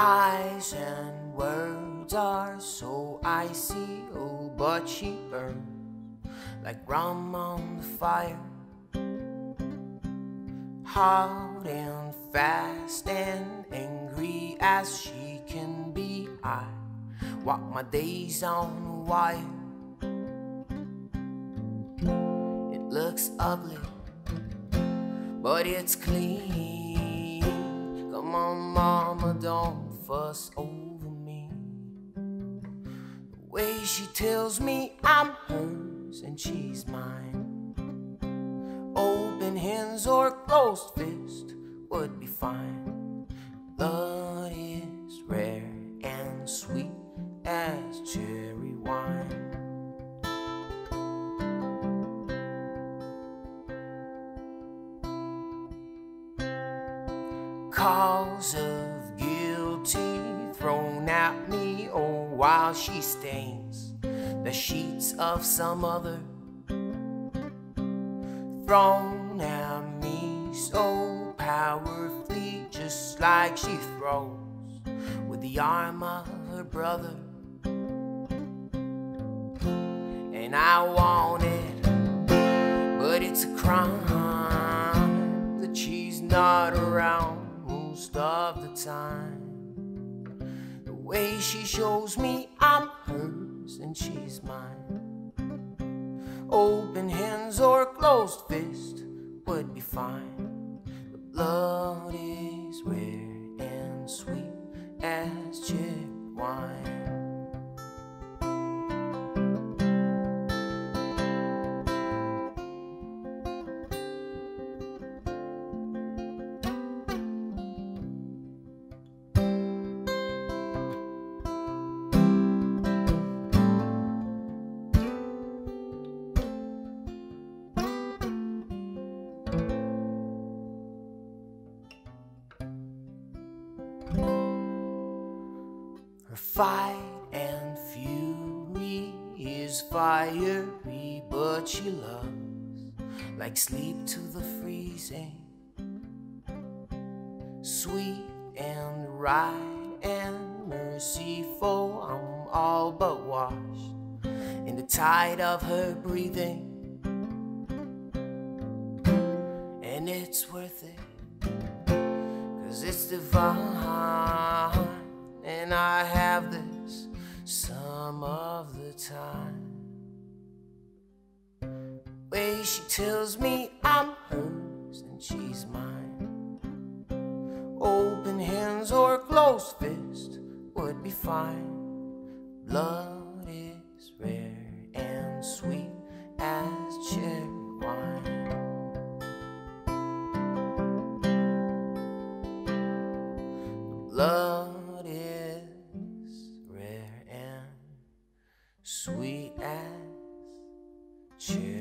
Eyes and words are so icy, oh, but she burns like rum on the fire. Hard and fast and angry as she can be, I walk my days on the wire. It looks ugly, but it's clean. Come on, mama, don't fuss over me. The way she tells me I'm hers and she's mine. Open hands or closed fist would be fine. Blood is rare and sweet as cherry wine. Cause of guilty thrown at me, oh, while she stains the sheets of some other. Thrown at me so powerfully, just like she throws with the arm of her brother. And I want it, but it's a crime that she's not around most of the time. Way she shows me I'm hers and she's mine. Open hands or closed fist would be fine. The blood is rare fight and fury is fiery, but she loves like sleep to the freezing. Sweet and right and merciful, I'm all but washed in the tide of her breathing. And it's worth it. Cause it's divine, and I have this some of the time. Way she tells me I'm hers and she's mine. Open hands or closed fist would be fine. Blood is rare and sweet as cherry wine. Blood sweet as cherry